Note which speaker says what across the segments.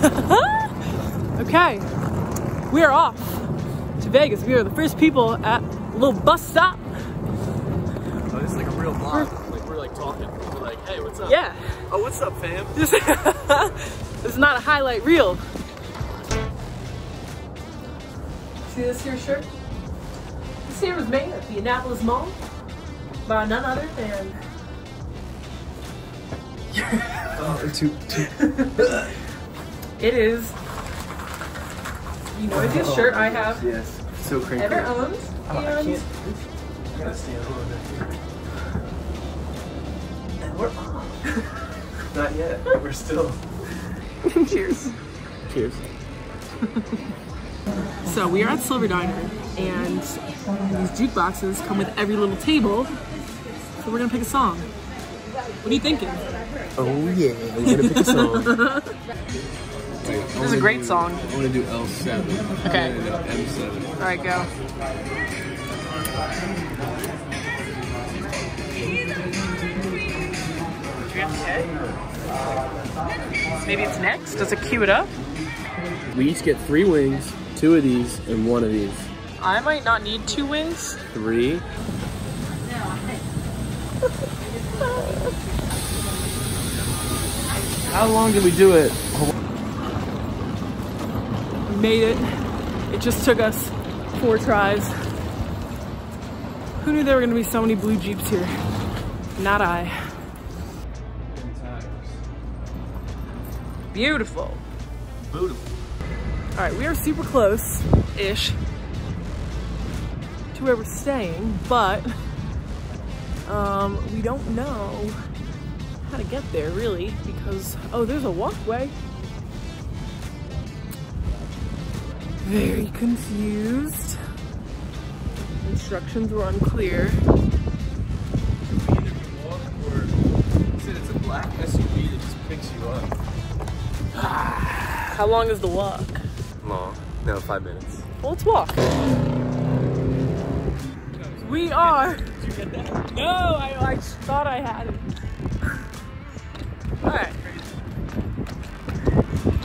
Speaker 1: okay, we are off to Vegas. We are the first people at a little bus stop.
Speaker 2: Oh, this is like a real vlog. Like we're like talking. We're like, hey, what's up?
Speaker 1: Yeah,
Speaker 2: Oh, what's up, fam?
Speaker 1: this, this is not a highlight reel. See this here shirt? This here was made at the Annapolis Mall by none other than
Speaker 2: Oh, too, too.
Speaker 1: It is you know the oh, noisiest shirt I have
Speaker 2: Yes. So crazy.
Speaker 1: ever owned.
Speaker 2: Oh, I
Speaker 1: and
Speaker 2: can't. I gotta stand a little bit here.
Speaker 1: and we're off.
Speaker 2: Not yet. We're still.
Speaker 1: Cheers.
Speaker 2: Cheers.
Speaker 1: So we are at Silver Diner, and these jukeboxes come with every little table. So we're gonna pick a song. What are you thinking?
Speaker 2: Oh yeah, we're gonna pick a song.
Speaker 1: This is a great song.
Speaker 2: I want to do L7.
Speaker 1: Okay.
Speaker 2: And, uh, M7.
Speaker 1: All right, go. Maybe it's next. Does it cue it up?
Speaker 2: We each get three wings, two of these, and one of these.
Speaker 1: I might not need two wings.
Speaker 2: Three. How long did we do it?
Speaker 1: Made it. It just took us four tries. Who knew there were gonna be so many blue Jeeps here? Not I. Beautiful.
Speaker 2: Beautiful.
Speaker 1: All right, we are super close-ish to where we're staying, but um, we don't know how to get there really because, oh, there's a walkway. Very confused. Instructions were unclear.
Speaker 2: Said it's a black SUV that just picks you up.
Speaker 1: How long is the walk?
Speaker 2: Long. No, five minutes.
Speaker 1: Well, let's walk. We are. Did you get that? No, I, I thought I had it. All right.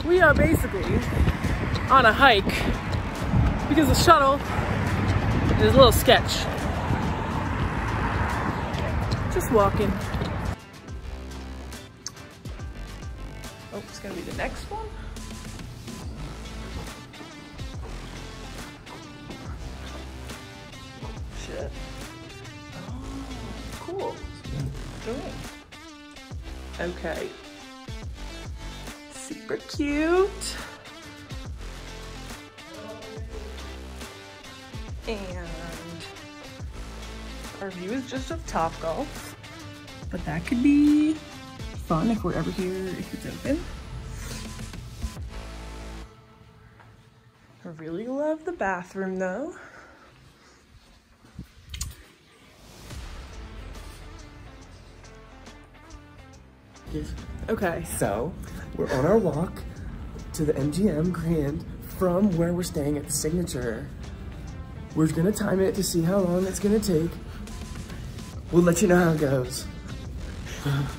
Speaker 1: We are basically on a hike because the shuttle is a little sketch. Just walking. Oh, it's gonna be the next one. Shit. Oh, cool. Okay. Super cute. And our view is just of Top Golf. But that could be fun if we're ever here, if it's open. I really love the bathroom though. Okay.
Speaker 3: So, we're on our walk to the MGM Grand from where we're staying at the Signature. We're gonna time it to see how long it's gonna take. We'll let you know how it goes.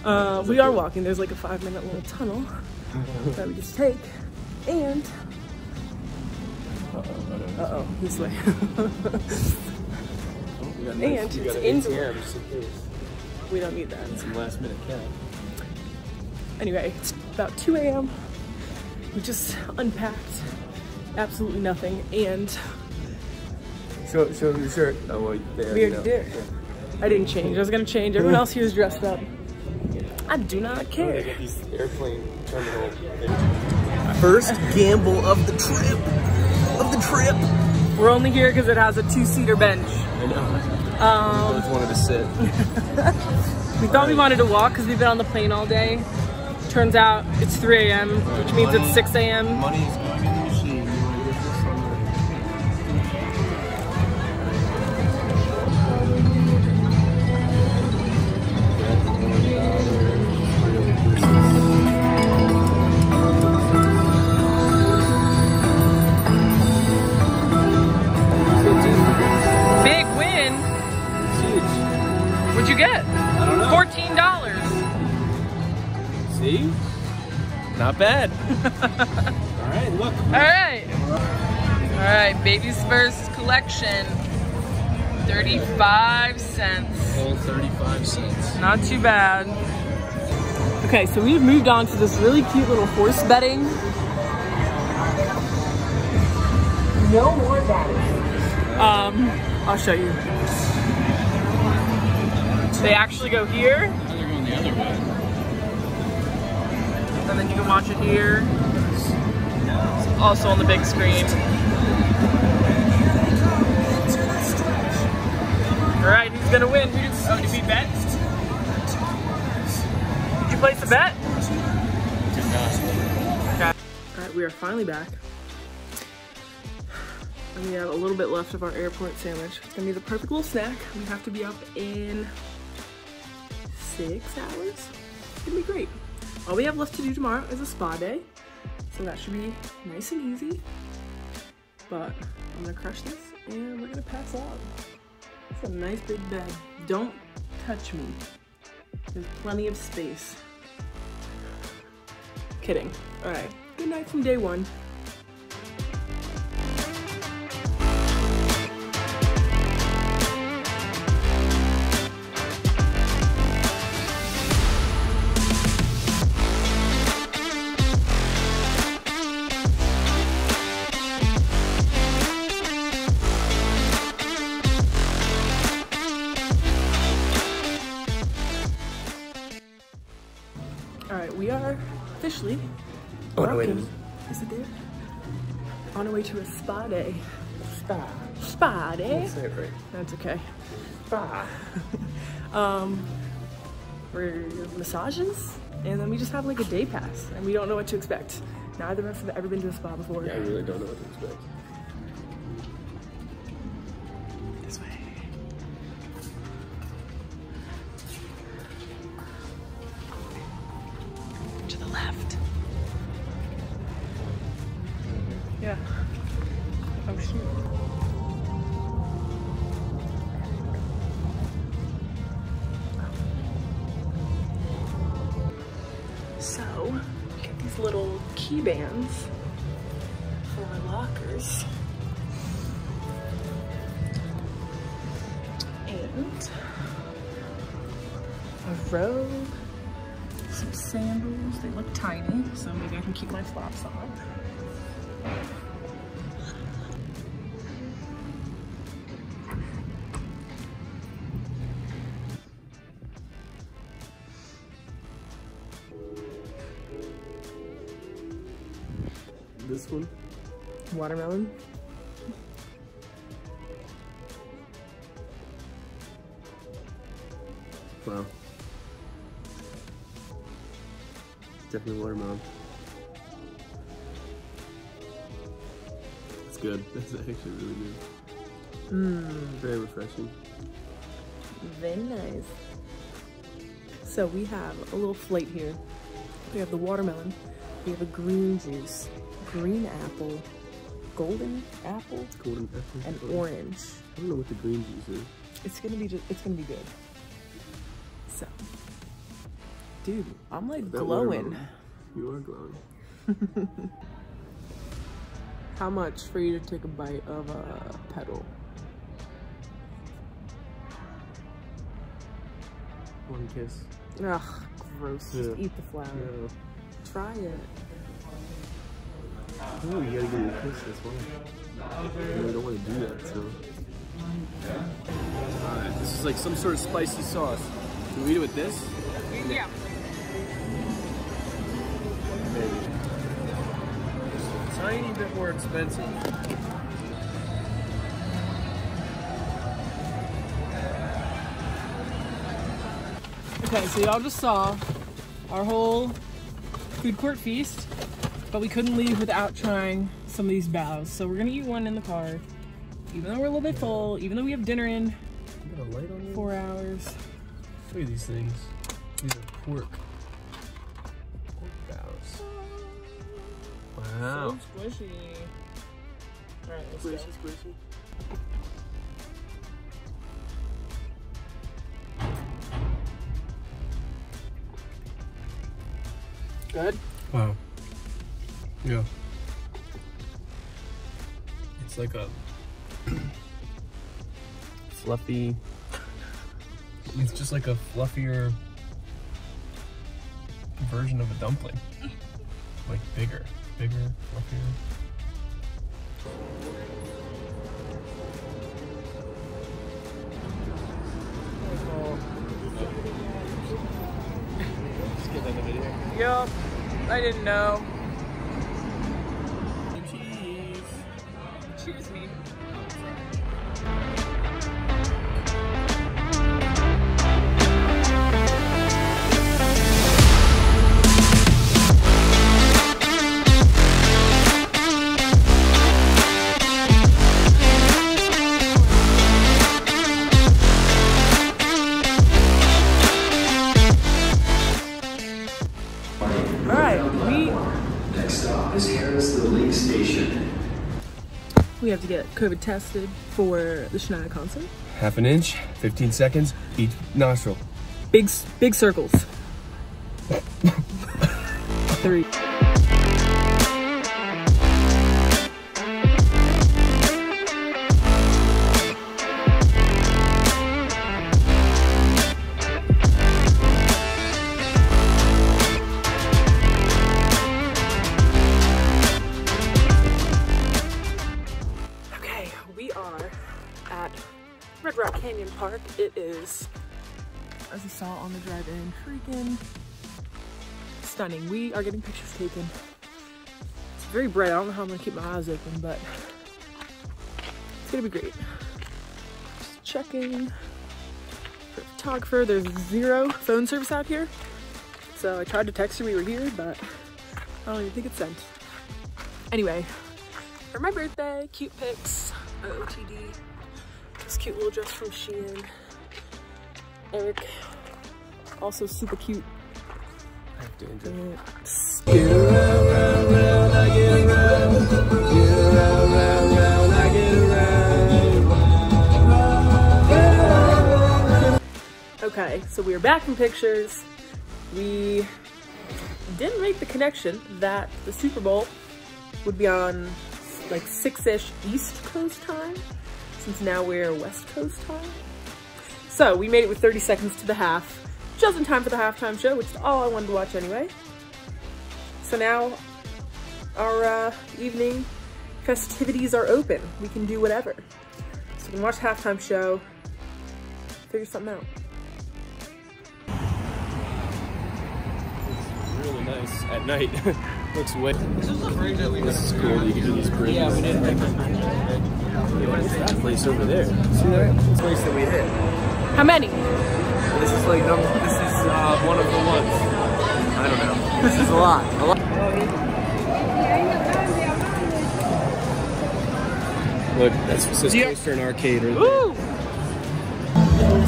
Speaker 1: Uh, we are walking. There's like a five minute little tunnel that we just take. And, uh oh, this way. And it's indoor.
Speaker 2: in case.
Speaker 1: we don't need that.
Speaker 2: Some last minute cap.
Speaker 1: Anyway, it's about 2 a.m. We just unpacked absolutely nothing and
Speaker 2: Show, show them your shirt. Oh, well, there.
Speaker 1: we
Speaker 2: you
Speaker 1: already
Speaker 2: know.
Speaker 1: did. I didn't change. I was gonna change. Everyone else here is dressed up. I do not care.
Speaker 2: these airplane terminal.
Speaker 3: First gamble of the trip. Of the trip.
Speaker 1: We're only here because it has a two-seater bench.
Speaker 2: I know.
Speaker 1: Um,
Speaker 2: I just wanted to sit.
Speaker 1: We thought we wanted to walk because we've been on the plane all day. Turns out it's 3 a.m., which means it's 6 a.m.
Speaker 2: Money is going Not bad. All right, look.
Speaker 1: All right. All right, Baby's First collection. 35 cents.
Speaker 2: Whole 35 cents.
Speaker 1: Not too bad. Okay, so we've moved on to this really cute little horse bedding. No more betting. Um, I'll show you. They actually go here,
Speaker 2: Now they're going the other way.
Speaker 1: And then you can watch it here. It's also on the big screen. All right, who's gonna win? Who did, oh, did we bet? Did you place a bet? Okay. All right, we are finally back. And we have a little bit left of our airport sandwich. It's gonna be the perfect little snack. We have to be up in six hours. It's gonna be great. All we have left to do tomorrow is a spa day. So that should be nice and easy. But I'm gonna crush this and we're gonna pass out. It's a nice big bed. Don't touch me. There's plenty of space. Kidding. All right. Good night from day one. All right, we are officially
Speaker 3: On our way to-
Speaker 1: Is it there? On our way to a spa day.
Speaker 3: Spa.
Speaker 1: Spa day.
Speaker 3: Say it right.
Speaker 1: That's okay.
Speaker 3: Spa.
Speaker 1: Um, we're massages, and then we just have like a day pass, and we don't know what to expect. Neither of us have ever been to a spa before.
Speaker 3: Yeah, I really don't know what to expect.
Speaker 1: Little key bands for our lockers. and a robe, some sandals. They look tiny, so maybe I can keep my flops on.
Speaker 3: Wow. Definitely watermelon. It's good. That's actually really good.
Speaker 1: Mmm,
Speaker 3: Very refreshing.
Speaker 1: very nice. So we have a little slate here. We have the watermelon. We have a green juice, green apple, golden apple,
Speaker 3: Golden apple.
Speaker 1: and orange.
Speaker 3: I don't know what the green juice is.
Speaker 1: It's gonna be just, it's gonna be good. So, dude, I'm like
Speaker 3: That
Speaker 1: glowing.
Speaker 3: You are glowing.
Speaker 1: How much for you to take a bite of a petal?
Speaker 3: One kiss.
Speaker 1: Ugh, gross. Just eat the flower.
Speaker 3: Yeah.
Speaker 1: Try it.
Speaker 3: Oh, you gotta give me a kiss, that's why. I don't want to do that, so. Alright, this is like some sort of spicy sauce. Can we eat it with this?
Speaker 1: Yeah.
Speaker 3: Maybe.
Speaker 2: Tiny bit more expensive.
Speaker 1: Okay, so y'all just saw our whole food court feast, but we couldn't leave without trying some of these baos. So we're gonna eat one in the car, even though we're a little bit full, even though we have dinner in
Speaker 3: Look at these things. These are pork. Pork baos. Wow.
Speaker 1: So squishy. Alright, let's go.
Speaker 3: Squishy, squishy.
Speaker 1: Good?
Speaker 3: Wow.
Speaker 2: Yeah. It's like a fluffy. It's just like a fluffier version of a dumpling. Like bigger, bigger, fluffier. Just get that in the video.
Speaker 1: Yup. I didn't know. COVID tested for the Shania concert.
Speaker 3: Half an inch, 15 seconds, each nostril.
Speaker 1: Big big circles. Three. Park. It is, as you saw on the drive-in, freaking stunning. We are getting pictures taken. It's very bright. I don't know how I'm gonna keep my eyes open, but it's gonna be great. Just checking for photographer. There's zero phone service out here. So I tried to text you we were here, but I don't even think it's sent. Anyway, for my birthday, cute pics, OOTD. This cute little dress from Shein. Eric, also super cute.
Speaker 3: Danger.
Speaker 1: Okay, so we are back in pictures. We didn't make the connection that the Super Bowl would be on like 6-ish East Coast time, since now we're West Coast time. So we made it with 30 seconds to the half, just in time for the halftime show, which is all I wanted to watch anyway. So now our uh, evening festivities are open. We can do whatever. So we can watch the halftime show, figure something out.
Speaker 2: It's really nice at night. Looks wet. This is cool. You can do these bridges. Yeah, we did. what is that place over there? See that place that we hit?
Speaker 1: How many?
Speaker 2: This is like number. This is uh, one of the ones. I don't know. This is a lot. A lot. Look, that's says Coaster and Arcade. Right.
Speaker 1: Woo!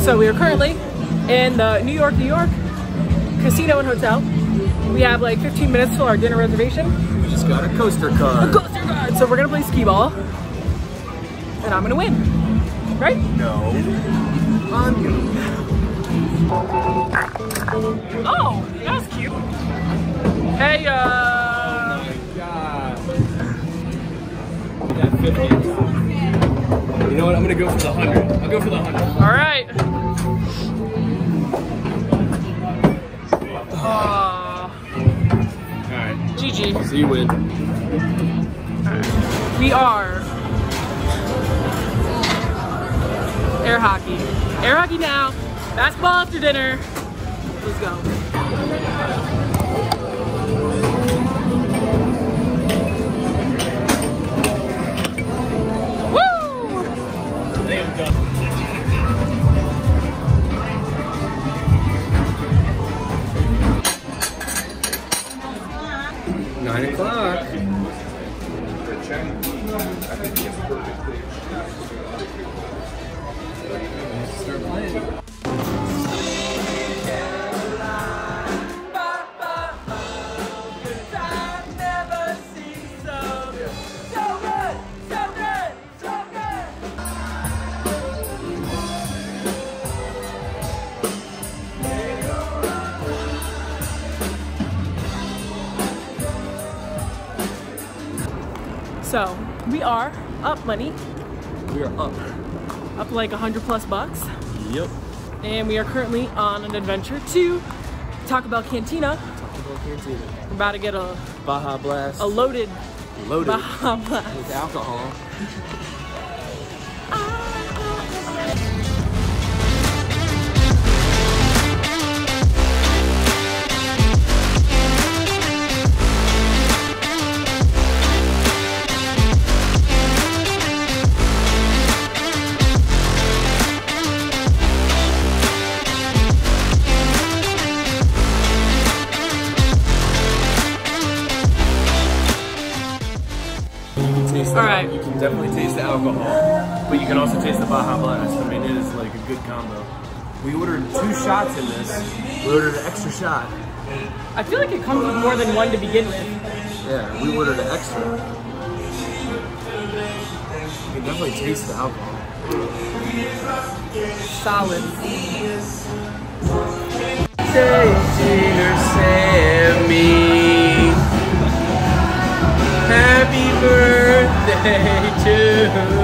Speaker 1: So we are currently in the New York, New York casino and hotel. We have like 15 minutes till our dinner reservation.
Speaker 2: We just got a coaster card.
Speaker 1: A coaster card! So we're gonna play skee ball, and I'm gonna win. Right?
Speaker 2: No. I'm gonna.
Speaker 1: Oh, that's cute. Hey, uh,
Speaker 2: God. That 50. You know what? I'm gonna go for the 100. I'll go for the 100.
Speaker 1: all right. Aw,
Speaker 2: Alright.
Speaker 1: GG.
Speaker 2: So you win.
Speaker 1: We are air hockey. Air hockey now. Basketball after dinner. Let's go. Woo!
Speaker 3: Nine o'clock.
Speaker 1: So we are up money,
Speaker 2: We are up.
Speaker 1: up like a hundred plus bucks,
Speaker 2: Yep.
Speaker 1: and we are currently on an adventure to Taco Bell Cantina. We're about to get a,
Speaker 2: Baja Blast.
Speaker 1: a loaded
Speaker 2: loaded
Speaker 1: Baja Blast.
Speaker 2: with alcohol. definitely taste the alcohol, but you can also taste the Baja Blast. I mean, it is like a good combo. We ordered two shots in this. We ordered an extra shot.
Speaker 1: I feel like it comes with more than one to begin with.
Speaker 2: Yeah, we ordered an extra. You can definitely taste the alcohol.
Speaker 1: Solid.
Speaker 2: Sammy. Happy birthday to you.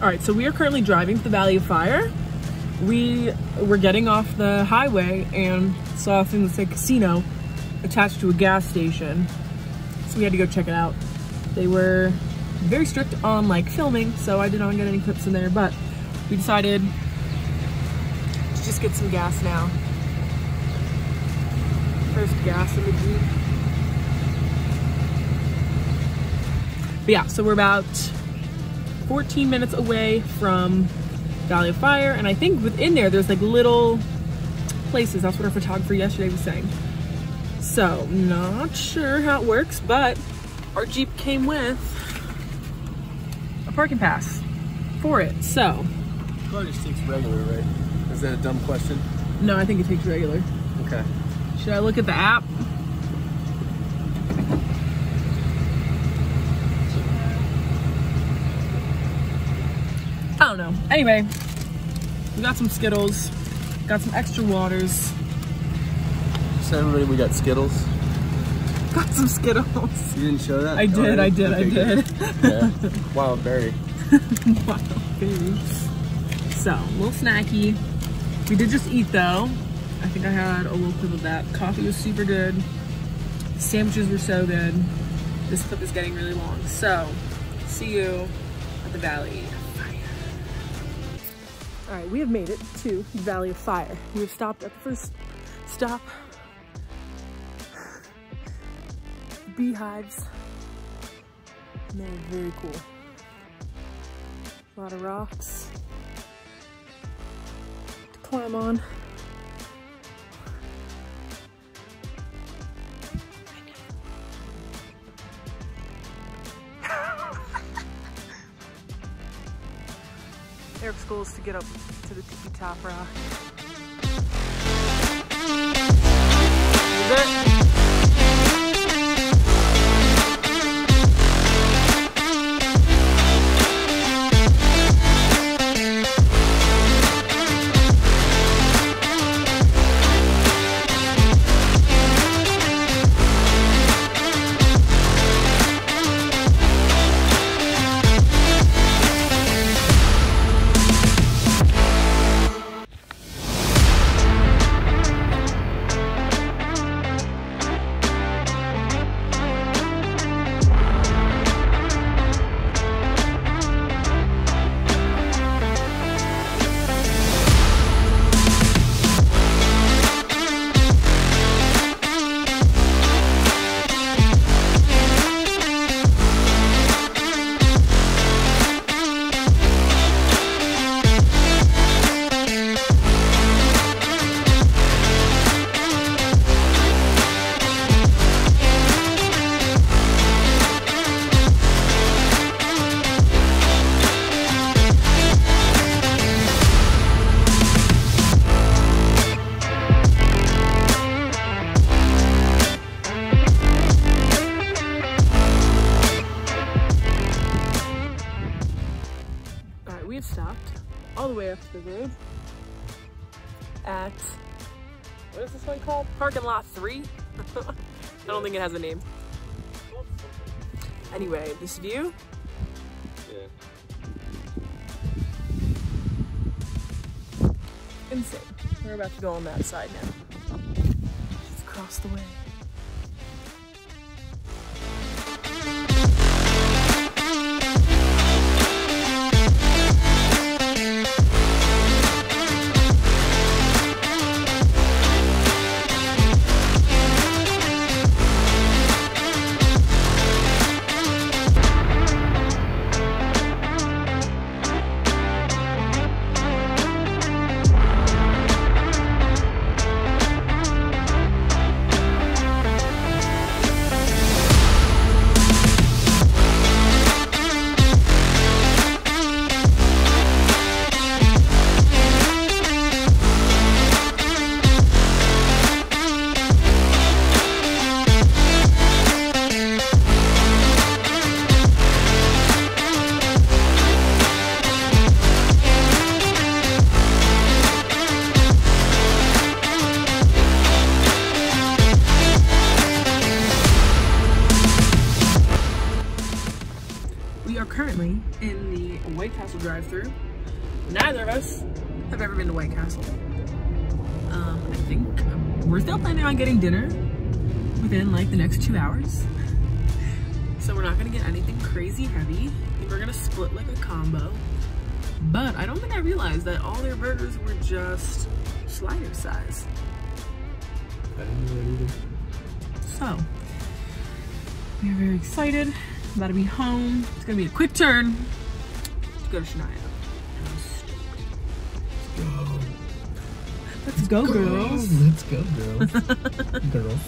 Speaker 1: All right, so we are currently driving to the Valley of Fire. We were getting off the highway and saw a thing that said casino attached to a gas station. We had to go check it out. They were very strict on like filming, so I did not get any clips in there, but we decided to just get some gas now. First gas in the Jeep. But yeah, so we're about 14 minutes away from Valley of Fire, and I think within there, there's like little places. That's what our photographer yesterday was saying. So, not sure how it works, but our Jeep came with a parking pass for it. So,
Speaker 2: Probably just takes regular, right? Is that a dumb question?
Speaker 1: no, I think it takes regular.
Speaker 2: Okay.
Speaker 1: Should I look at the app? I don't know. Anyway, we got some Skittles, got some extra waters,
Speaker 2: So everybody, we got Skittles.
Speaker 1: got some Skittles.
Speaker 2: You didn't show that?
Speaker 1: I oh, did, I did, I
Speaker 2: good.
Speaker 1: did.
Speaker 2: Yeah. Wild berry.
Speaker 1: Wow, baby. So, a little snacky. We did just eat though. I think I had a little clip of that. Coffee was super good. Sandwiches were so good. This clip is getting really long. So, see you at the Valley. All right, we have made it to the Valley of Fire. We have stopped at the first stop. Beehives. And they're very cool. A lot of rocks to climb on. Eric's goal is to get up to the tippy top rock. Afternoon at what is this one called? Parking lot three. I don't think it has a name. Anyway, this view.
Speaker 2: Yeah.
Speaker 1: Insane. We're about to go on that side now. Just across the way. Currently in the White Castle drive-through. Neither of us have ever been to White Castle. Um, I think we're still planning on getting dinner within like the next two hours. So we're not gonna get anything crazy heavy. We're gonna split like a combo. But I don't think I realized that all their burgers were just slider size.
Speaker 2: I didn't know that either.
Speaker 1: So, we are very excited. About to be home. It's gonna be a quick turn to go to Shania. Let's go, girls.
Speaker 3: Let's go, girls. girls.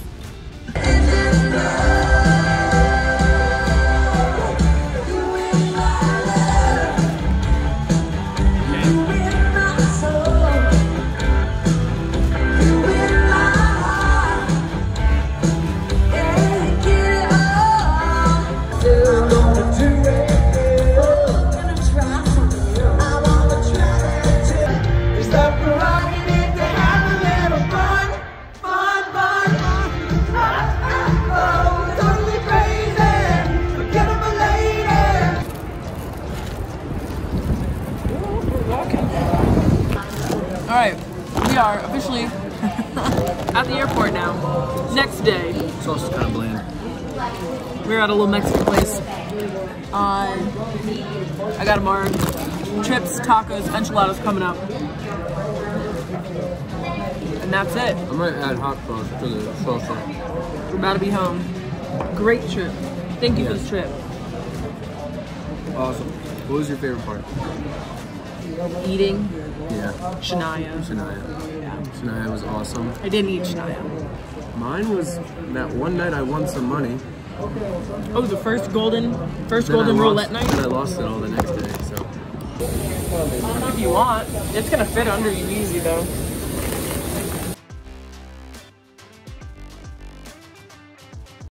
Speaker 2: Bland.
Speaker 1: we're at a little Mexican place. Uh, I got them our chips, tacos, enchiladas coming up. And that's it.
Speaker 2: I might add hot sauce to the salsa.
Speaker 1: We're about to be home. Great trip. Thank you for the trip.
Speaker 2: Awesome. What was your favorite part?
Speaker 1: Eating
Speaker 2: Yeah,
Speaker 1: Shania.
Speaker 2: Shania.
Speaker 1: Yeah.
Speaker 2: Shania was awesome.
Speaker 1: I didn't eat Shania.
Speaker 2: Mine was that one night I won some money.
Speaker 1: Oh, the first golden, first
Speaker 2: Then
Speaker 1: golden
Speaker 2: lost-
Speaker 1: roulette night.
Speaker 2: Then I lost it all the next day. So
Speaker 1: If you want, it's gonna fit under you easy though.